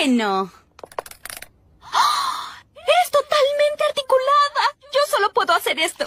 que no. ¡Ah! ¡Es totalmente articulada! Yo solo puedo hacer esto.